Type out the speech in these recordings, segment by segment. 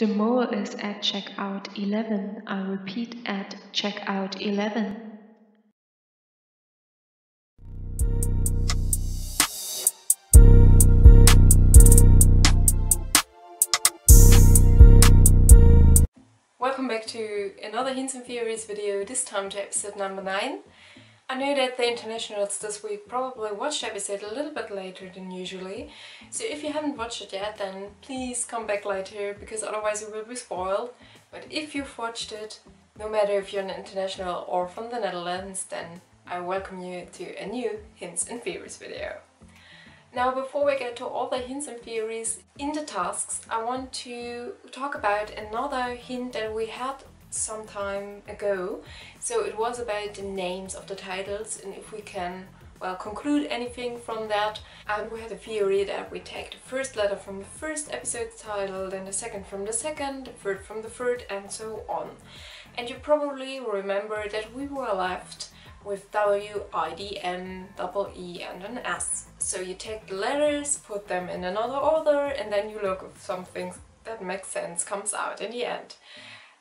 The mole is at checkout 11. I repeat at checkout 11. Welcome back to another Hints and Theories video, this time to episode number 9. I know that the internationals this week probably watched episode a little bit later than usually, so if you haven't watched it yet then please come back later because otherwise you will be spoiled. But if you've watched it, no matter if you're an international or from the Netherlands, then I welcome you to a new Hints and Theories video. Now before we get to all the hints and theories in the tasks, I want to talk about another hint that we had some time ago. So it was about the names of the titles and if we can well conclude anything from that and we had a theory that we take the first letter from the first episode title, then the second from the second, the third from the third and so on. And you probably remember that we were left with W, I, D, N, double E and an S. So you take the letters, put them in another order and then you look if something that makes sense comes out in the end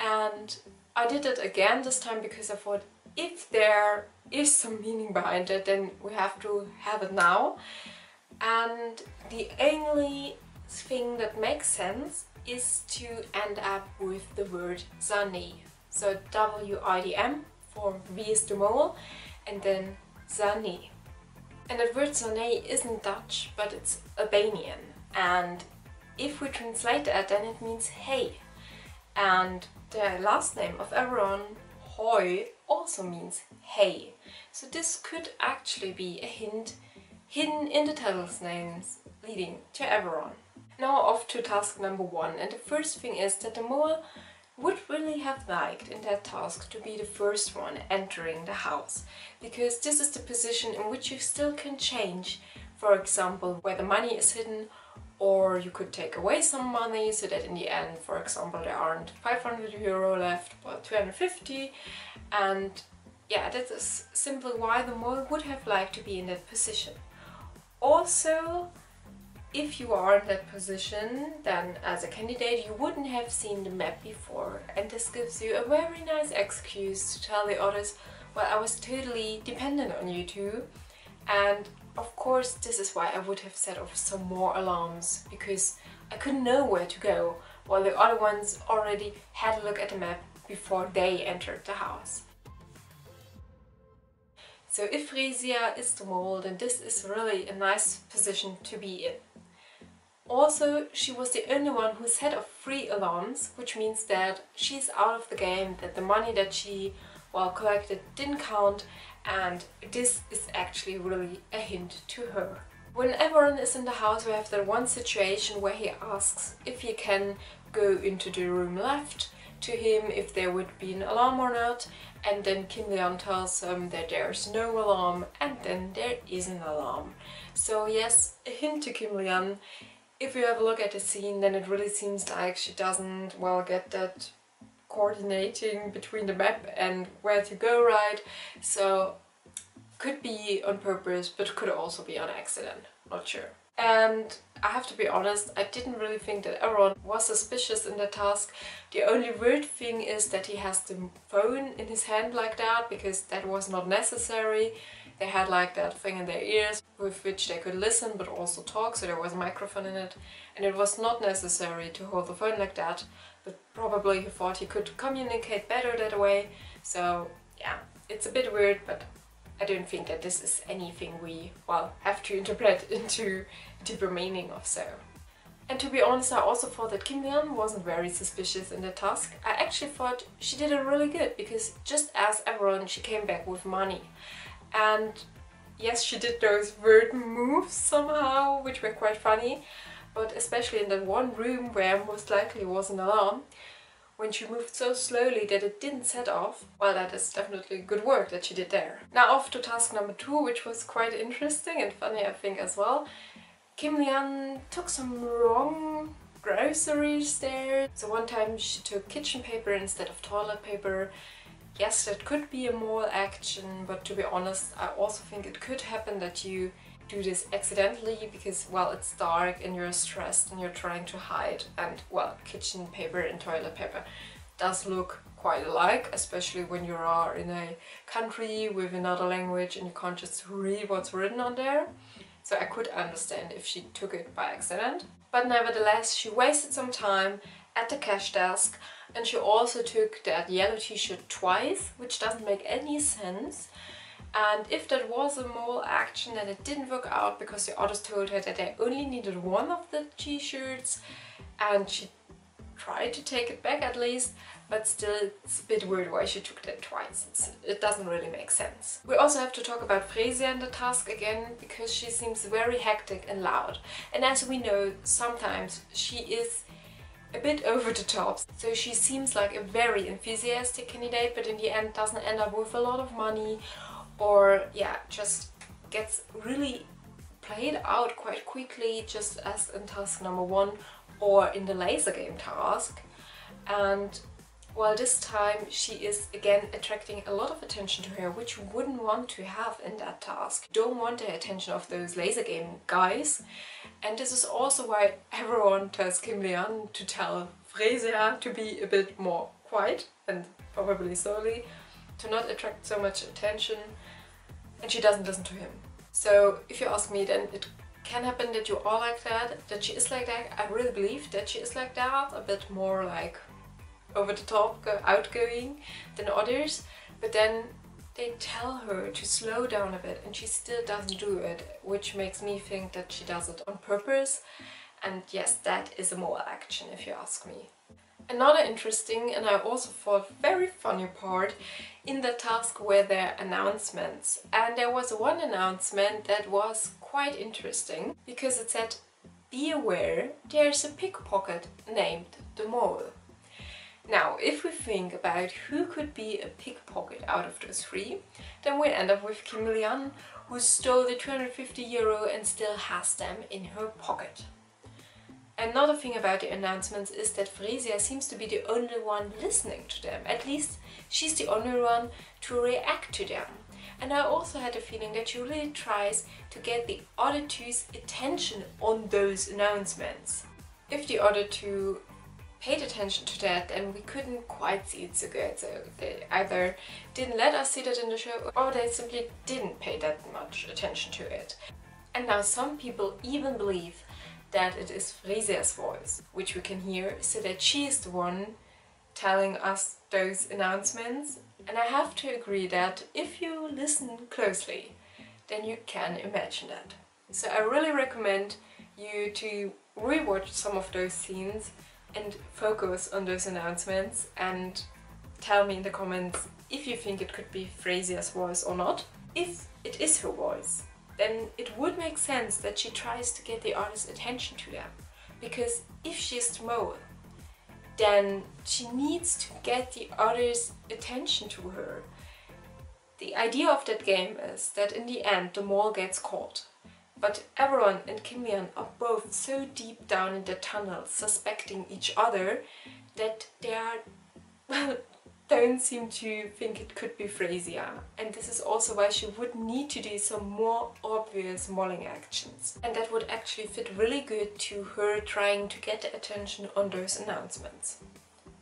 and I did it again this time because I thought if there is some meaning behind it then we have to have it now and the only thing that makes sense is to end up with the word Zani. So W-I-D-M for V is the mole and then Zani. And that word Zani isn't Dutch but it's Albanian and if we translate that then it means hey and the last name of Everon, Hooi, also means hey. So this could actually be a hint hidden in the title's names leading to Everon. Now off to task number one and the first thing is that the mole would really have liked in that task to be the first one entering the house because this is the position in which you still can change for example where the money is hidden or you could take away some money so that in the end, for example, there aren't 500 euro left but 250 and yeah, that is simply why the mole would have liked to be in that position. Also, if you are in that position, then as a candidate you wouldn't have seen the map before. And this gives you a very nice excuse to tell the others, well I was totally dependent on you two. And course, this is why I would have set off some more alarms, because I couldn't know where to go, while the other ones already had a look at the map before they entered the house. So if Fresia is the mole, then this is really a nice position to be in. Also, she was the only one who set off three alarms, which means that she's out of the game, that the money that she well collected didn't count and this is actually really a hint to her. When Everon is in the house we have that one situation where he asks if he can go into the room left to him if there would be an alarm or not and then Kim Lian tells him that there's no alarm and then there is an alarm. So yes, a hint to Kim Lian. If you have a look at the scene then it really seems like she doesn't well get that coordinating between the map and where to go right. So could be on purpose, but could also be on accident, not sure. And I have to be honest, I didn't really think that Everon was suspicious in the task. The only weird thing is that he has the phone in his hand like that, because that was not necessary. They had like that thing in their ears with which they could listen but also talk, so there was a microphone in it. And it was not necessary to hold the phone like that but probably he thought he could communicate better that way. So yeah, it's a bit weird, but I don't think that this is anything we, well, have to interpret into deeper meaning of so. And to be honest, I also thought that Kim Lian wasn't very suspicious in the task. I actually thought she did it really good because just as everyone, she came back with money. And yes, she did those weird moves somehow, which were quite funny but especially in that one room where most likely was an alarm, when she moved so slowly that it didn't set off, well that is definitely good work that she did there. Now off to task number two, which was quite interesting and funny I think as well. Kim Lian took some wrong groceries there. So one time she took kitchen paper instead of toilet paper. Yes, that could be a mole action, but to be honest, I also think it could happen that you do this accidentally because, well, it's dark and you're stressed and you're trying to hide and, well, kitchen paper and toilet paper does look quite alike, especially when you are in a country with another language and you can't just read what's written on there. So I could understand if she took it by accident. But nevertheless, she wasted some time at the cash desk and she also took that yellow t-shirt twice, which doesn't make any sense. And if that was a mole action and it didn't work out because the others told her that they only needed one of the t-shirts and she tried to take it back at least but still it's a bit weird why she took that twice. It's, it doesn't really make sense. We also have to talk about Fresia in the task again because she seems very hectic and loud. And as we know, sometimes she is a bit over the top. So she seems like a very enthusiastic candidate but in the end doesn't end up with a lot of money or yeah, just gets really played out quite quickly just as in task number one or in the laser game task. And while this time she is again attracting a lot of attention to her, which you wouldn't want to have in that task. Don't want the attention of those laser game guys. And this is also why Everon tells Kim Lian to tell Fresia to be a bit more quiet and probably slowly, to not attract so much attention. And she doesn't listen to him. So if you ask me, then it can happen that you are like that, that she is like that. I really believe that she is like that, a bit more like over the top, outgoing than others, but then they tell her to slow down a bit and she still doesn't do it, which makes me think that she does it on purpose. And yes, that is a mole action if you ask me. Another interesting and I also thought very funny part in the task were their announcements. And there was one announcement that was quite interesting because it said, be aware there's a pickpocket named the mole. Now, if we think about who could be a pickpocket out of those three, then we end up with Kim Lian, who stole the 250 euro and still has them in her pocket. Another thing about the announcements is that Fresia seems to be the only one listening to them. At least she's the only one to react to them. And I also had a feeling that she really tries to get the other two's attention on those announcements. If the other two paid attention to that and we couldn't quite see it so good. So they either didn't let us see that in the show or they simply didn't pay that much attention to it. And now some people even believe that it is Fresia's voice, which we can hear, so that she is the one telling us those announcements. And I have to agree that if you listen closely, then you can imagine that. So I really recommend you to rewatch some of those scenes and focus on those announcements and tell me in the comments if you think it could be Fresia's voice or not. If it is her voice, then it would make sense that she tries to get the artist's attention to them. Because if she's the mole, then she needs to get the other's attention to her. The idea of that game is that in the end the mole gets caught but Everon and Kim Lian are both so deep down in the tunnel suspecting each other that they are, don't seem to think it could be Fresia. And this is also why she would need to do some more obvious moling actions. And that would actually fit really good to her trying to get attention on those announcements.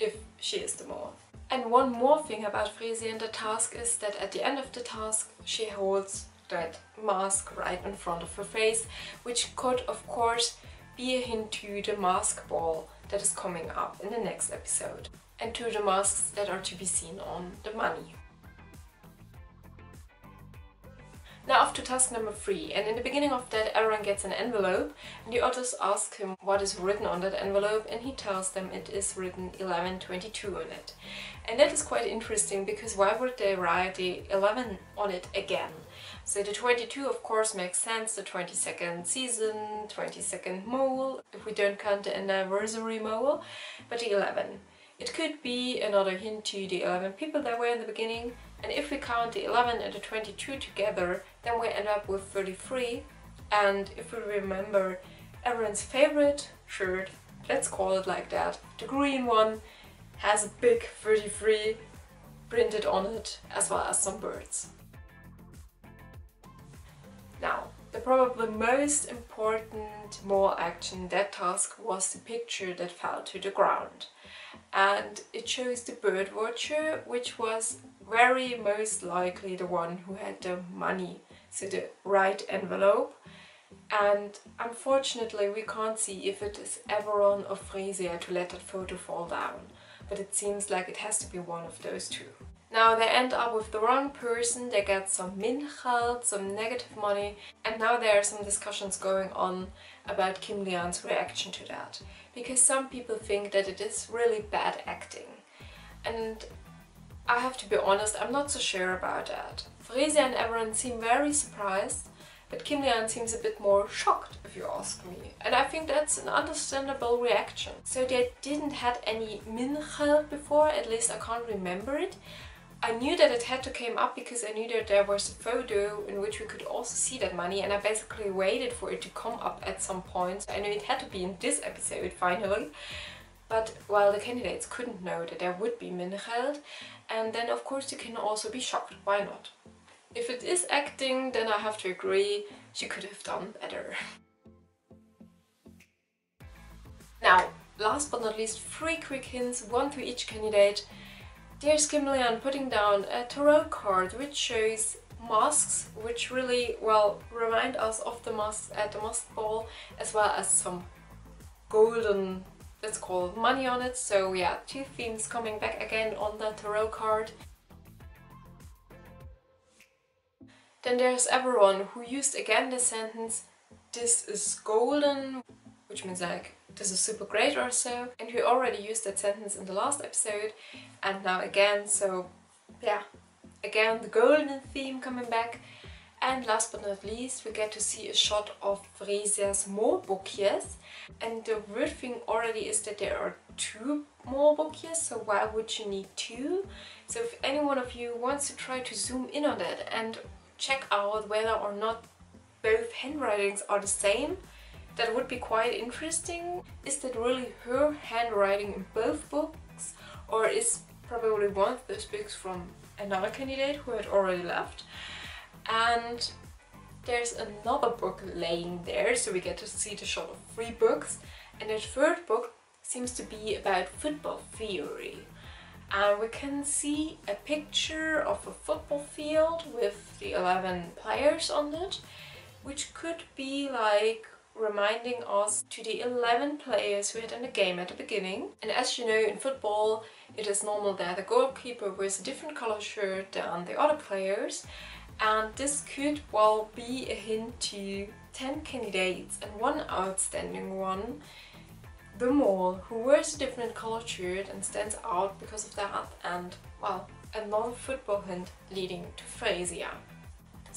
If she is the mole. And one more thing about Fresia in the task is that at the end of the task she holds that mask right in front of her face, which could of course be a hint to the mask ball that is coming up in the next episode and to the masks that are to be seen on the money. Now off to task number three, and in the beginning of that Everon gets an envelope and the others ask him what is written on that envelope and he tells them it is written 1122 on it. And that is quite interesting because why would they write the 11 on it again? So the 22 of course makes sense, the 22nd season, 22nd mole, if we don't count the anniversary mole, but the 11. It could be another hint to the 11 people that were in the beginning, and if we count the 11 and the 22 together, then we end up with 33. And if we remember everyone's favorite shirt, let's call it like that, the green one, has a big 33 printed on it, as well as some birds. Now, the probably most important mole action, that task, was the picture that fell to the ground. And it shows the bird watcher, which was very most likely the one who had the money, so the right envelope. And unfortunately we can't see if it is Everon or Fresia to let that photo fall down, but it seems like it has to be one of those two. Now they end up with the wrong person, they get some mincheld, some negative money, and now there are some discussions going on about Kim Lian's reaction to that. Because some people think that it is really bad acting. And I have to be honest, I'm not so sure about that. Fresia and Everon seem very surprised, but Kim Lian seems a bit more shocked, if you ask me. And I think that's an understandable reaction. So they didn't had any mincheld before, at least I can't remember it. I knew that it had to came up because I knew that there was a photo in which we could also see that money and I basically waited for it to come up at some point. I knew it had to be in this episode finally. But while the candidates couldn't know that there would be minigeld and then of course you can also be shocked, why not? If it is acting then I have to agree, she could have done better. Now, last but not least, three quick hints, one to each candidate. There's Kim Lian putting down a tarot card which shows masks which really, well, remind us of the masks at uh, the mask ball as well as some golden, let's call money on it. So yeah, two themes coming back again on the tarot card. Then there's Everon who used again the sentence this is golden, which means like this is super great or so. And we already used that sentence in the last episode and now again, so yeah, again the golden theme coming back. And last but not least, we get to see a shot of Fresia's molboekjes. And the weird thing already is that there are two more molboekjes, so why would you need two? So if any one of you wants to try to zoom in on that and check out whether or not both handwritings are the same, that would be quite interesting. Is that really her handwriting in both books or is probably one of those books from another candidate who had already left? And there's another book laying there so we get to see the shot of three books and the third book seems to be about football theory and we can see a picture of a football field with the 11 players on it which could be like reminding us to the 11 players we had in the game at the beginning. And as you know, in football, it is normal that the goalkeeper wears a different color shirt than the other players. And this could, well, be a hint to 10 candidates and one outstanding one, the mole, who wears a different color shirt and stands out because of that. And, well, another football hint leading to Fresia.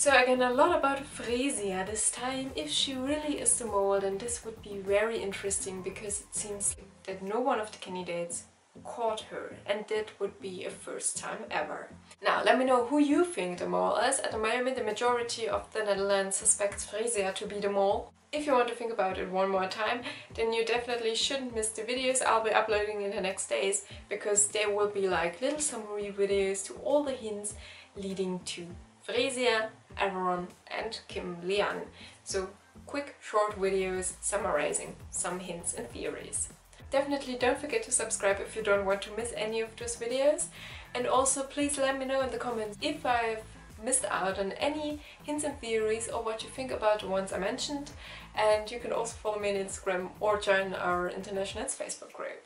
So again, a lot about Fresia this time. If she really is the mole, then this would be very interesting because it seems that no one of the candidates caught her and that would be a first time ever. Now let me know who you think the mole is. At the moment the majority of the Netherlands suspects Fresia to be the mole. If you want to think about it one more time, then you definitely shouldn't miss the videos I'll be uploading in the next days because there will be like little summary videos to all the hints leading to Fresia, Everon and Kim Lian. So quick short videos summarizing some hints and theories. Definitely don't forget to subscribe if you don't want to miss any of those videos and also please let me know in the comments if I've missed out on any hints and theories or what you think about the ones I mentioned and you can also follow me on Instagram or join our International Facebook group.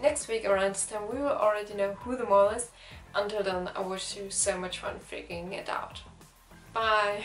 Next week around this time we will already know who the mole is. Until then I wish you so much fun figuring it out. Bye!